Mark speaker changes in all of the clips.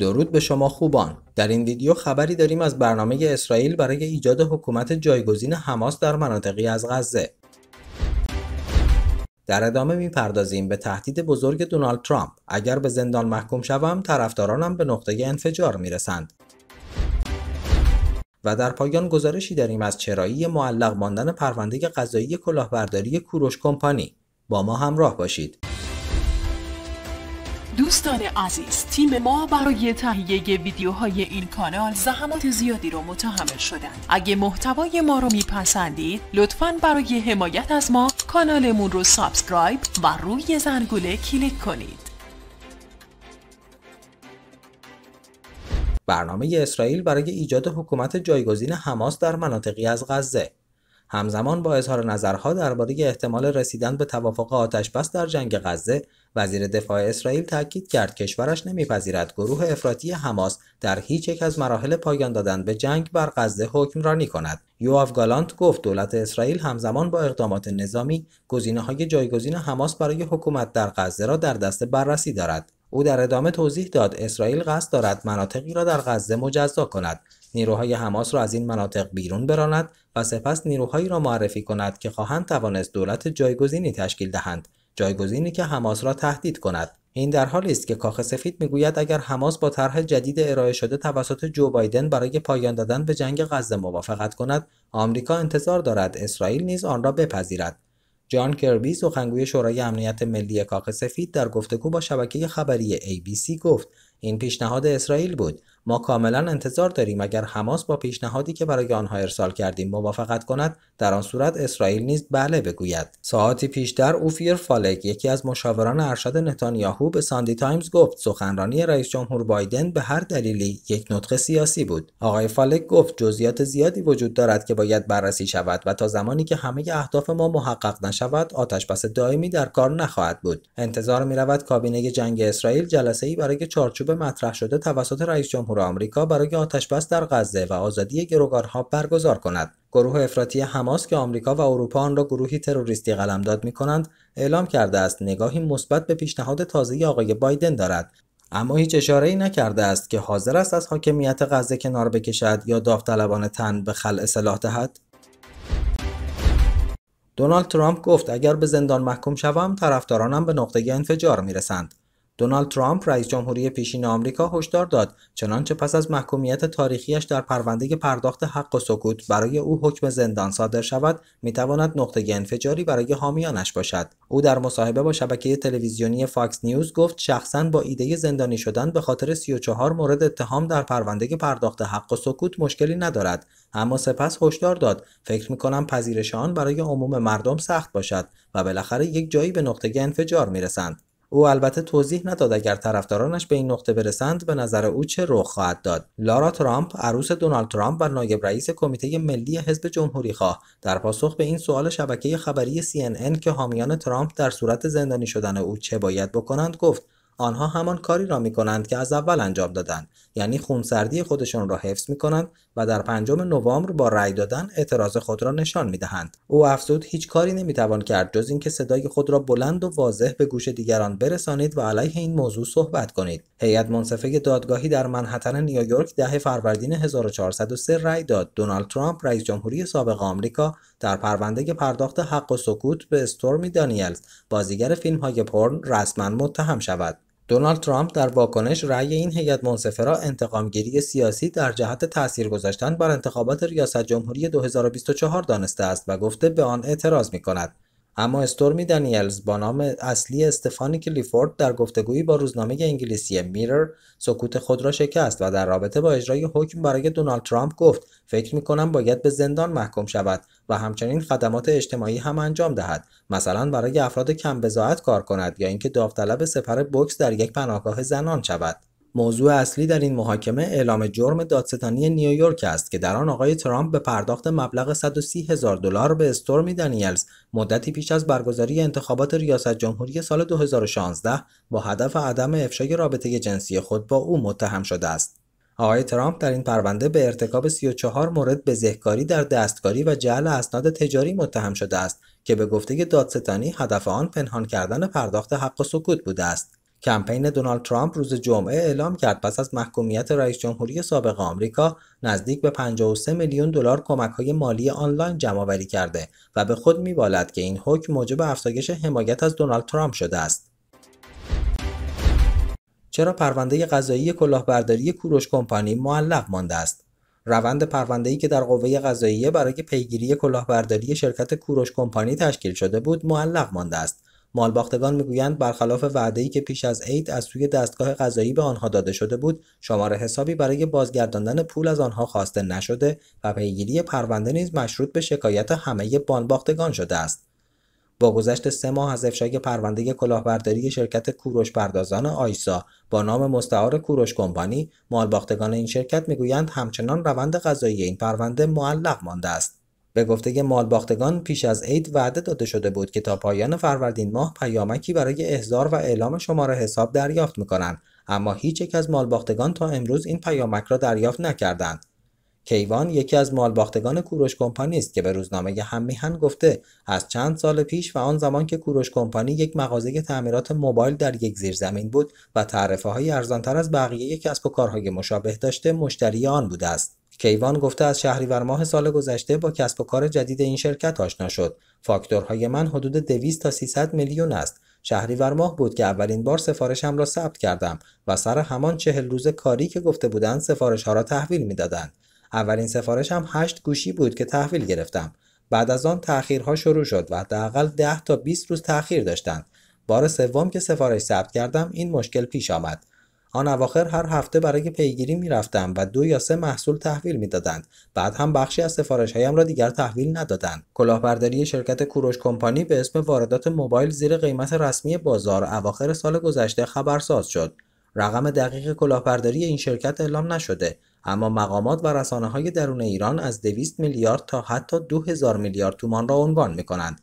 Speaker 1: درود به شما خوبان. در این ویدیو خبری داریم از برنامه اسرائیل برای ایجاد حکومت جایگزین حماس در مناطقی از غزه. در ادامه می‌پردازیم به تهدید بزرگ دونالد ترامپ. اگر به زندان محکوم شوم طرفدارانم به نقطه انفجار می‌رسند. و در پایان گزارشی داریم از چرایی معلق ماندن پرونده قضایی کلاهبرداری کوروش کمپانی. با ما همراه باشید.
Speaker 2: دوستان عزیز تیم ما برای تهیه ویدیوهای این کانال زحمات زیادی رو متحمل شدن اگه محتوای ما رو میپسندید لطفا برای حمایت از ما کانالمون رو subscribe و روی زنگوله کلیک کنید.
Speaker 1: برنامه اسرائیل برای ایجاد حکومت جایگزین حماس در مناطقی از غزه. همزمان با اظهار نظرها درباره احتمال رسیدن به توافق آتشبس در جنگ غزه وزیر دفاع اسرائیل تاکید کرد کشورش نمیپذیرد گروه افراطی حماس در هیچ یک از مراحل پایان دادن به جنگ بر غزه حکمرانی کند. یواف گالانت گفت دولت اسرائیل همزمان با اقدامات نظامی گزینه های جایگزین حماس برای حکومت در غزه را در دست بررسی دارد. او در ادامه توضیح داد اسرائیل قصد دارد مناطقی را در غزه مجزا کند. نیروهای حماس را از این مناطق بیرون براند و سپس نیروهایی را معرفی کند که خواهند توانست دولت جایگزینی تشکیل دهند جایگزینی که حماس را تهدید کند. این در حالی است که کاخ سفید می‌گوید اگر حماس با طرح جدید ارائه شده توسط جو بایدن برای پایان دادن به جنگ غزه موافقت کند آمریکا انتظار دارد اسرائیل نیز آن را بپذیرد. جان کربی سخنگوی شورای امنیت ملی کاخ سفید در گفتگو با شبکه خبری ABC گفت این پیشنهاد اسرائیل بود. ما کاملا انتظار داریم اگر حماس با پیشنهادی که برای آنها ارسال کردیم موافقت کند در آن صورت اسرائیل نیز بله بگوید. ساعتی پیشتر اوفیر فالک یکی از مشاوران ارشد نتانیاهو به ساندی تایمز گفت سخنرانی رئیس جمهور بایدن به هر دلیلی یک نطق سیاسی بود. آقای فالک گفت جزئیات زیادی وجود دارد که باید بررسی شود و تا زمانی که همه اهداف ما محقق نشود آتشبس دائمی در کار نخواهد بود. انتظار می رود کابینه جنگ اسرائیل جلسه ای برای چارچوب مطرح شده توسط رئیس جمهور آمریکا برای آتشبس در غزه و آزادی گروگانها برگزار کند. گروه افراطی حماس که آمریکا و اروپا آن را گروهی تروریستی قلمداد می کنند اعلام کرده است نگاهی مثبت به پیشنهاد تازه آقای بایدن دارد. اما هیچ اشاره ای نکرده است که حاضر است از حاکمیت غزه کنار بکشد یا داوطلبانه تن به خلع سلاح دهد. دونالد ترامپ گفت اگر به زندان محکوم شوم طرفدارانم به نقطه انفجار می‌رسند. دونالد ترامپ رئیس جمهوری پیشین آمریکا هشدار داد چنانچه پس از محکومیت تاریخیش در پرونده پرداخت حق‌السکوت برای او حکم زندان صادر شود می‌تواند نقطه انفجاری برای حامیانش باشد. او در مصاحبه با شبکه تلویزیونی فاکس نیوز گفت شخصا با ایده زندانی شدن به خاطر 34 مورد اتهام در پرونده پرداخت حق‌السکوت مشکلی ندارد اما سپس هشدار داد. فکر می‌کنم پذیرش آن برای عموم مردم سخت باشد و بالاخره یک جایی به نقطه انفجار می‌رسند. او البته توضیح نداد اگر طرفدارانش به این نقطه برسند به نظر او چه رخ خواهد داد. لارا ترامپ عروس دونالد ترامپ و نایب رئیس کمیته ملی حزب جمهوری خواه. در پاسخ به این سوال شبکه خبری CNN که حامیان ترامپ در صورت زندانی شدن او چه باید بکنند گفت آنها همان کاری را می کنند که از اول انجام دادند یعنی خونسردی خودشان را حفظ می کنند و در پنجم نوامبر با رأی دادن اعتراض خود را نشان می دهند او افزود هیچ کاری نمی توان کرد جز اینکه صدای خود را بلند و واضح به گوش دیگران برسانید و علیه این موضوع صحبت کنید. هیئت منصفه دادگاهی در منحتن نیویورک ده فروردین 1403 رأی داد. دونالد ترامپ رئیس جمهوری سابق آمریکا در پرونده پرداخت حق و سکوت به استورمی دانیلز بازیگر فیلم های پرن رسما متهم شود دونالد ترامپ در واکنش رأی این هیئت منصفه را انتقامگیری سیاسی در جهت تاثیر گذاشتن بر انتخابات ریاست جمهوری 2024 دانسته است و گفته به آن اعتراض می کند. اما استورمی دانیلز با نام اصلی استفانی کلیفورد در گفتگویی با روزنامه انگلیسی میرر سکوت خود را شکست و در رابطه با اجرای حکم برای دونالد ترامپ گفت فکر می کنم باید به زندان محکوم شود و همچنین خدمات اجتماعی هم انجام دهد مثلا برای افراد کم بزاعت کار کند یا اینکه داوطلب سپر بوکس در یک پناهگاه زنان شود. موضوع اصلی در این محاکمه اعلام جرم دادستانی نیویورک است که در آن آقای ترامپ به پرداخت مبلغ 130 هزار دلار به استورمی دانیلز مدتی پیش از برگزاری انتخابات ریاست جمهوری سال 2016 با هدف عدم افشای رابطه جنسی خود با او متهم شده است. آقای ترامپ در این پرونده به ارتکاب 34 مورد بزهکاری در دستکاری و جعل اسناد تجاری متهم شده است که به گفته دادستانی هدف آن پنهان کردن پرداخت حق و سکوت بوده است. کمپین دونالد ترامپ روز جمعه اعلام کرد پس از محکومیت رئیس جمهوری سابق آمریکا نزدیک به 53 میلیون دلار کمک‌های مالی آنلاین جمع‌آوری کرده و به خود می‌بالد که این حکم موجب افزایش حمایت از دونالد ترامپ شده است. چرا پرونده قضایی کلاهبرداری کوروش کمپانی معلق مانده است؟ روند پرونده‌ای که در قوه قضاییه برای پیگیری کلاهبرداری شرکت کوروش کمپانی تشکیل شده بود معلق مانده است مالباختگان می‌گویند برخلاف وعده‌ای که پیش از عید از سوی دستگاه قضایی به آنها داده شده بود شماره حسابی برای بازگرداندن پول از آنها خواسته نشده و پیگیری پرونده نیز مشروط به شکایت همه بانباختگان شده است. با گذشت سه ماه از افشای پرونده کلاهبرداری شرکت کوروش پردازان آیسا با نام مستعار کوروش کمپانی مالباختگان این شرکت می‌گویند همچنان روند قضایی این پرونده معلق مانده است. به گفته مالباختگان پیش از عید وعده داده شده بود که تا پایان فروردین ماه پیامکی برای احضار و اعلام شماره حساب دریافت می‌کنند. اما هیچ یک از مالباختگان تا امروز این پیامک را دریافت نکردند. کیوان یکی از مالباختگان کوروش کمپانی است که به روزنامه هم میهن گفته از چند سال پیش و آن زمان که کوروش کمپانی یک مغازه تعمیرات موبایل در یک زیرزمین بود و تعرفه های ارزانتر از بقیه کسب و کارهای مشابه داشته مشتری آن بوده است کیوان گفته از شهریور ماه سال گذشته با کسب و کار جدید این شرکت آشنا شد. فاکتورهای من حدود 200 تا 300 میلیون است. شهریور ماه بود که اولین بار سفارشم را ثبت کردم و سر همان چهل روز کاری که گفته بودند سفارش ها را تحویل می‌دادند. اولین سفارشم 8 گوشی بود که تحویل گرفتم. بعد از آن تأخیرها شروع شد و حداقل 10 تا 20 روز تأخیر داشتند. بار سوم که سفارش ثبت کردم این مشکل پیش آمد. آن اواخر هر هفته برای پیگیری می‌رفتم و دو یا سه محصول تحویل می‌دادند بعد هم بخشی از سفارش هایم را دیگر تحویل ندادند کلاهبرداری شرکت کوروش کمپانی به اسم واردات موبایل زیر قیمت رسمی بازار اواخر سال گذشته خبرساز شد رقم دقیق کلاهبرداری این شرکت اعلام نشده اما مقامات و رسانه های درون ایران از 200 میلیارد تا حتی 2000 میلیارد تومان را عنوان می کنند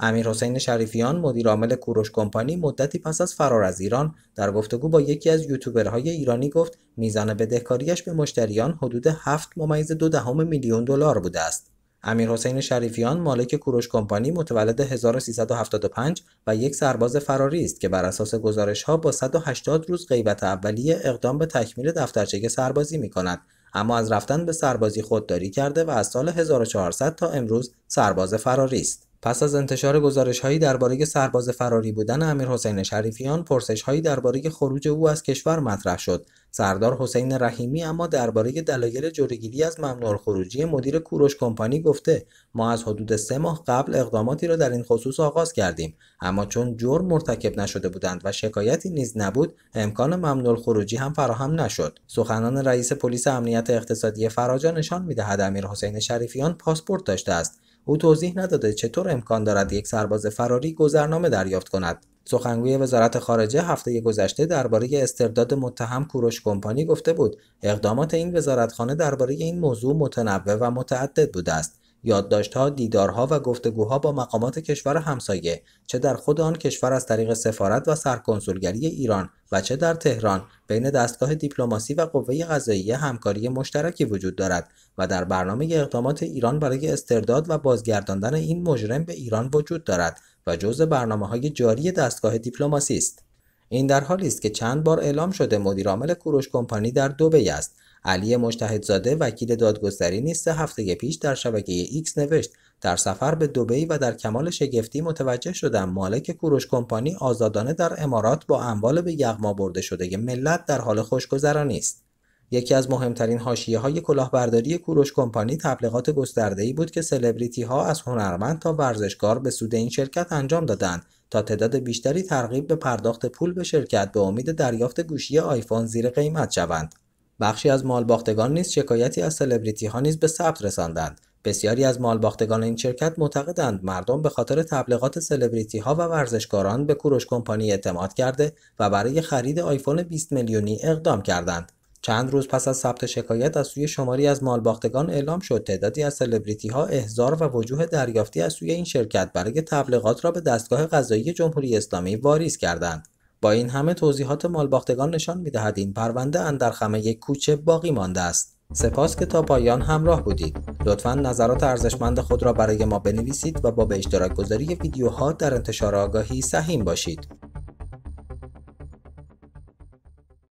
Speaker 1: امیر حسین شریفیان مدیر عامل کوروش کمپانی مدتی پس از فرار از ایران در گفتگو با یکی از یوتیوبرهای ایرانی گفت میزان بدهکاریش به مشتریان حدود 7 ممیز دو دهم میلیون دلار بوده است. امیر حسین شریفیان مالک کوروش کمپانی متولد 1375 و یک سرباز فراری است که بر اساس گزارش ها با 180 روز غیبت اولیه اقدام به تکمیل دفترچه سربازی می کند اما از رفتن به سربازی خودداری کرده و از سال 1400 تا امروز سرباز فراری است. پس از انتشار هایی درباره سرباز فراری بودن امیرحسین شریفیان هایی درباره خروج او از کشور مطرح شد. سردار حسین رحیمی اما درباره دلایل جلوگیری از ممنوع خروجی مدیر کوروش کمپانی گفته ما از حدود سه ماه قبل اقداماتی را در این خصوص آغاز کردیم. اما چون جرم مرتکب نشده بودند و شکایتی نیز نبود امکان ممنوع خروجی هم فراهم نشد. سخنان رئیس پلیس امنیت اقتصادی فراجا نشان می‌دهد حسین شریفیان پاسپورت داشته است. او توضیح نداده چطور امکان دارد یک سرباز فراری گذرنامه دریافت کند. سخنگوی وزارت خارجه هفته گذشته درباره استرداد متهم کوروش کمپانی گفته بود اقدامات این وزارتخانه درباره این موضوع متنوع و متعدد بوده است. یادداشتها، دیدارها و گفتگوها با مقامات کشور همسایه چه در خود آن کشور از طریق سفارت و سرکنسولگری ایران و چه در تهران بین دستگاه دیپلماسی و قوه قضاییه همکاری مشترکی وجود دارد و در برنامه اقدامات ایران برای استرداد و بازگرداندن این مجرم به ایران وجود دارد و جزء برنامه های جاری دستگاه دیپلماسی است. این در حالی است که چند بار اعلام شده مدیرعامل کوروش کمپانی در دبی است. علی مجتهدزاده وکیل دادگستری نیز سه هفته پیش در شبکه ایکس نوشت در سفر به دبی و در کمال شگفتی متوجه شدم مالک کوروش کمپانی آزادانه در امارات با اموال به یغما برده شده ملت در حال خوشگذرانی است. یکی از مهمترین حاشیه های کلاهبرداری کوروش کمپانی تبلیغات گسترده ای بود که سلبریتی ها از هنرمند تا ورزشکار به سود این شرکت انجام دادند. تا تعداد بیشتری ترغیب به پرداخت پول به شرکت به امید دریافت گوشی آیفون زیر قیمت شوند. بخشی از مالباختگان نیز شکایتی از سلبریتی ها نیز به ثبت رساندند. بسیاری از مالباختگان این شرکت معتقدند مردم به خاطر تبلیغات سلبریتی ها و ورزشکاران به کوروش کمپانی اعتماد کرده و برای خرید آیفون 20 میلیونی اقدام کردند. چند روز پس از ثبت شکایت از سوی شماری از مالباختگان اعلام شد. تعدادی از سلبریتی ها احضار و وجوه دریافتی از سوی این شرکت برای تبلیغات را به دستگاه قضایی جمهوری اسلامی واریز کردند. با این همه توضیحات مالباختگان نشان می‌دهد این پرونده اندر خمه یک کوچه باقی مانده است. سپاس که تا پایان همراه بودید. لطفا نظرات ارزشمند خود را برای ما بنویسید و با به اشتراک گذاری ویدیوها در انتشار آگاهی سهیم باشید.